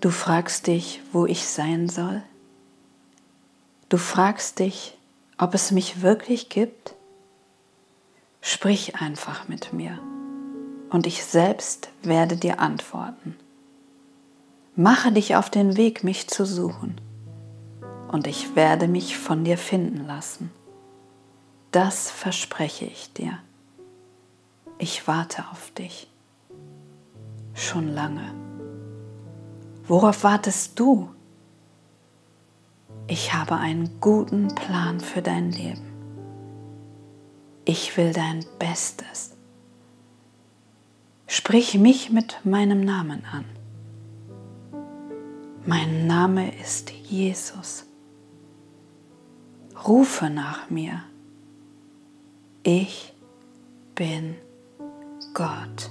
Du fragst dich, wo ich sein soll? Du fragst dich, ob es mich wirklich gibt? Sprich einfach mit mir und ich selbst werde dir antworten. Mache dich auf den Weg, mich zu suchen und ich werde mich von dir finden lassen. Das verspreche ich dir. Ich warte auf dich. Schon lange. Worauf wartest du? Ich habe einen guten Plan für dein Leben. Ich will dein Bestes. Sprich mich mit meinem Namen an. Mein Name ist Jesus. Rufe nach mir. Ich bin Gott.